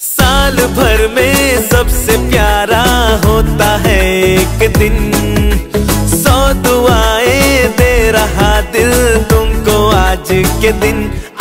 साल भर में सबसे प्यारा होता है एक दिन। सौ दुआएँ दे रहा दिल तुमको आज के दिन।